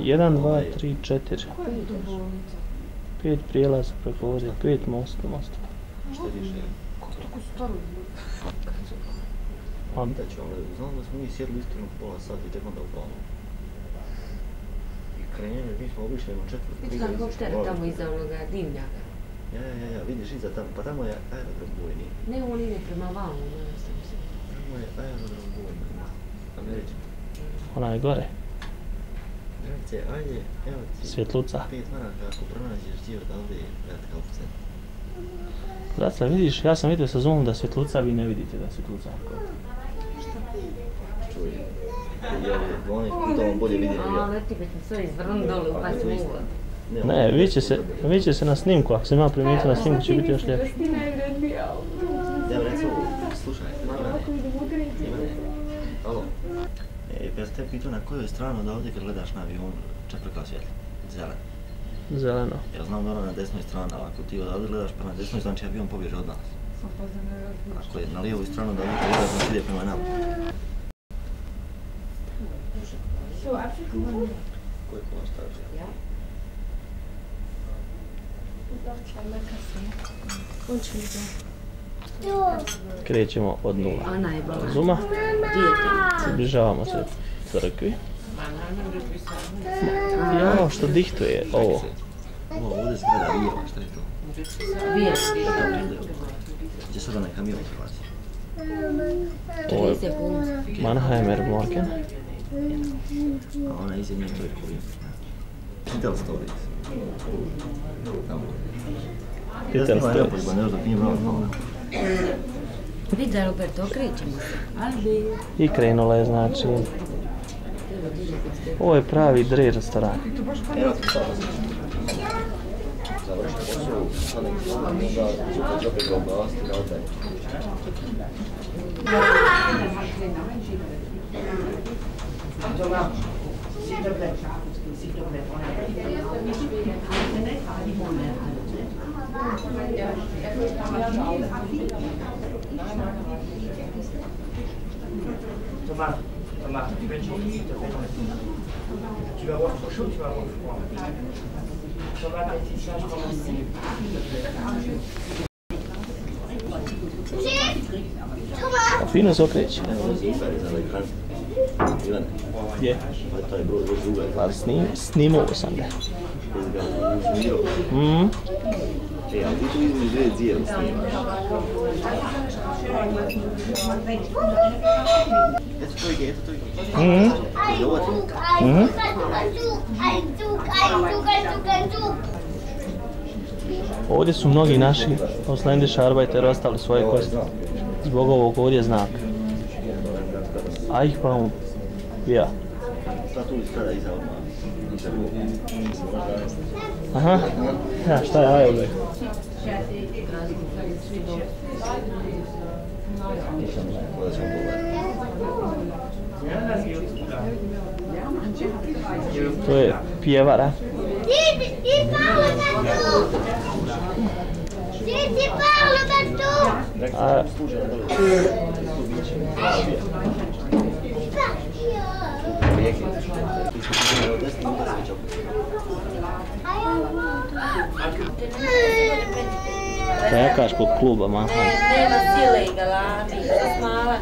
1, 2, Ovaj, 3, 4. Pet u bolnica. 5 prijelaza preko vode, 5 mosta, mosta. Što više. Kako tako staro Pa, Da ću znam da smo mi sjedli istinu pola sata i tek onda upalimo. I krenuli, mi smo obišli jedno četvrt. Vidi nam kopter tamo iza onoga dimnjaka. Ja, ja, ja, vidiš iza tamo, pa tamo je aerodrom Bujni. Ne, on ide prema vanu, ne znam se. Tamo je aerodrom Bujni. Američki. ona je gore. Ajde, evo ti. Svjetluca. Pet maraka ako pronađeš odavde. Brate, vidiš, ja sam vidio sa zoomom da svjetluca, vi ne vidite da je svjetluca. Čuj. Jer 12 puta on bolje vidi nego A, ja. leti bi ti sve izvrnu dole, pa smo uvod. Ne, vidit će se, vidit će se na snimku, ako se ima primijetiti na snimku će biti još ljepše. Pa ja sam te pitao na kojoj strani od ovdje kad gledaš na avion četvrka svjetla? Zelen. Zeleno. Ja znam da ona na desnoj strani, ali ako ti odavde gledaš prema desnoj, znači avion pobježe od nas. Ako je na lijevoj strani da ovdje gledaš, znači ide prema nama. Koji stavio? Krećemo od nula. Zuma, približavamo se crkvi. Jao, što dihtuje ovo. Ovo ovdje zgrada Rijeva, šta je to? Vije. Gdje sad onaj kamion prolazi? Ovo je. Mannheimer Morgen. A ona iza nje to je koji? Titel Stories. Titel Stories. Ja. Vidi Roberto, okrećemo se. I krenula je znači. Ovo je pravi dre restoran. va marquer, tu vas être gentil, tu vas être gentil. Tu vas avoir trop chaud, tu vas avoir froid. Ça va, petit singe, pendant 5 minutes. Fino so kreće. Gdje? Ali snim, snimao sam ga. Mm. E, ali ti tu između dvije dijeli snimaš. Ovdje su mnogi naši oslendiša arbajteri ostali svoje kosti. Zbog ovog ovdje znaka. Eichbaum, ja. Iza Možda Aha. Ja, šta je Eichbaum? Nisam znao da ćemo pogledati. To je pjevara. A, Služe na dole. Tu biće. Rijeke. Tu su služe od 10 minuta sve će opet. Kajakaškog kluba Mannheim. Nema sile i galami, mala.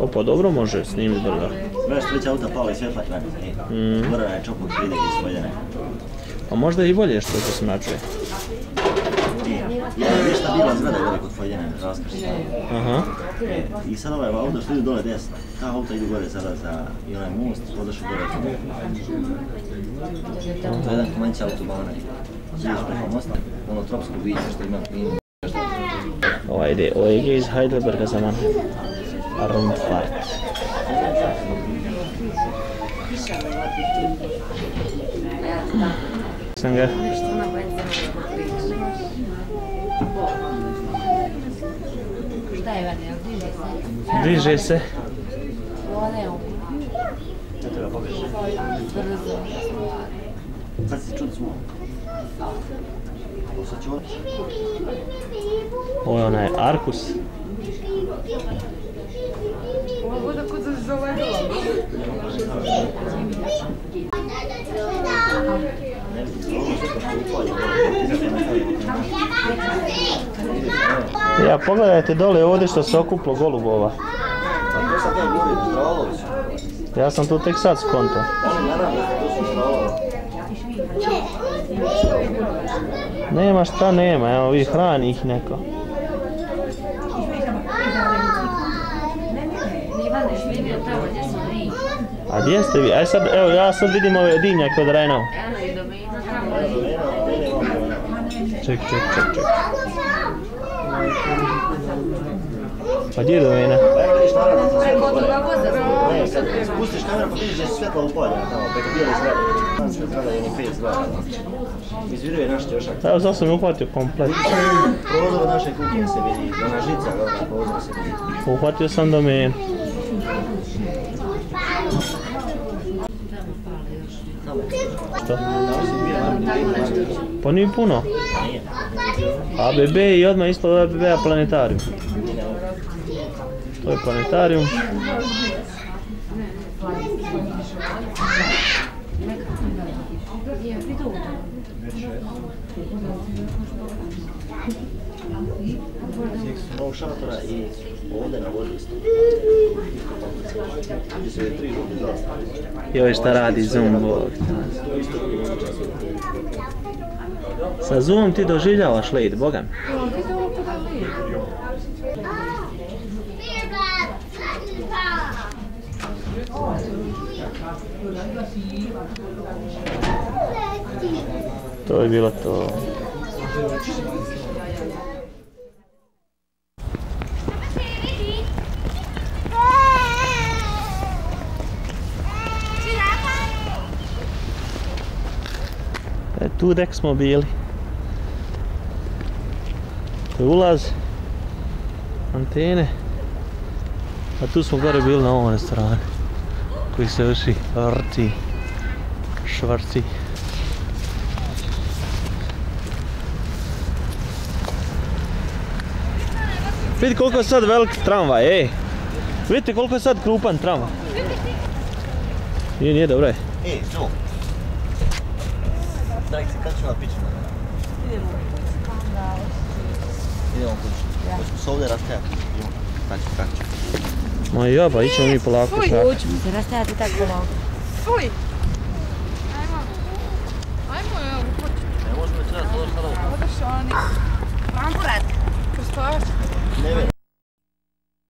Opa, dobro može snimiti brda. Znaš, već auta pala i svjetla krene. Mm. Mora je čopog vide iz Svojdene. Pa možda i bolje što se smračuje. Ja, je šta bila zgrada gore kod Svojdene, raskršća. Aha. I sad ovaj auto što idu dole desno. Ta auta idu gore sada za i onaj most, odašu gore. To je jedan komanć autobana. Ideš preko mosta, ono tropsko biće što ima klimu. Ova ide OEG iz Heidelberga za Mannheim. Rundfahrt. Sam ga. Ona benzinovska priča. diže se? Diže se. One Ovo je onaj Arkus. Ovo voda kod ja, pogledajte dole ovdje što se okuplo golubova. Ja sam tu tek sad skonto. Nema šta nema, evo vi hrani ih neko. A gdje ste vi? Aj sad, evo ja sad vidim ove dimnjake od Rajnova. Ček, ček, ček, ček. Pa gdje je do mene? Pa evo vidiš naravno, voza. Ne, sad spustiš kameru pa vidiš gdje su svjetla upaljena tamo, preko bijele zgrade. Tamo sve zgrada je jedno pet zgrada. Izviruje naš. Evo sad sam uhvatio komplet. Prozor od naše kuhinje se vidi, ona žica, velika prozor se vidi. Uhvatio sam do mene. Što? Pa nije puno. Nije. ABB i odmah ispod ABB-a planetarium. To je planetarium. Novog šatora i ovdje na vodu isto. Gdje su je tri žute zastave. Joj šta radi Zoom, bog. Sa Zoomom ti doživljavaš led, boga mi. To je bilo to. Tu dek smo bili. To je ulaz. Antene. A tu smo gore bili na ovoj strani. Koji se vrši vrti. Švrti. Vidi koliko je sad velik tramvaj, ej. Vidite koliko je sad krupan tramvaj. Nije, nije, dobro je. 働きせっかくしょピッチなんだでも Sou de rastea. Taci, taci. Mă ia, bă, aici nu-i pe la cu Fui, ultimul, de rastea eu acolo. Fui! Hai, mă. Hai, mă, eu nu pot. Eu mă, nu pot. Eu mă, nu pot. Eu mă, nu pot. Eu mă, nu pot. Eu mă, nu pot.